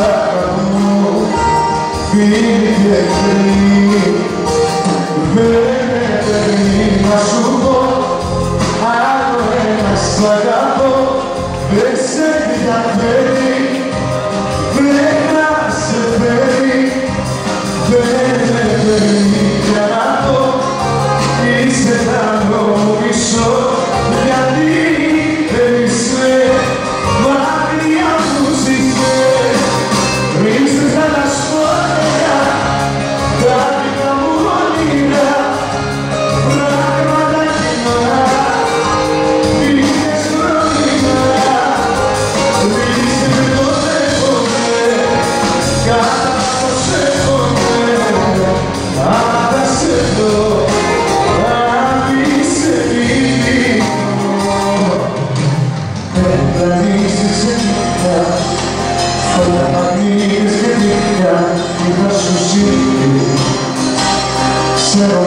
αγαπώ Πήγε πριν Δεν πρέπει σου πω Άλλο ένα αγαπώ Δεν Παραπατήσεις και δίκια και θα σου σύγει Ξέρω